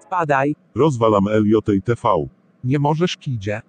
Spadaj, Rozwalam LJTV. nie możesz kidzie.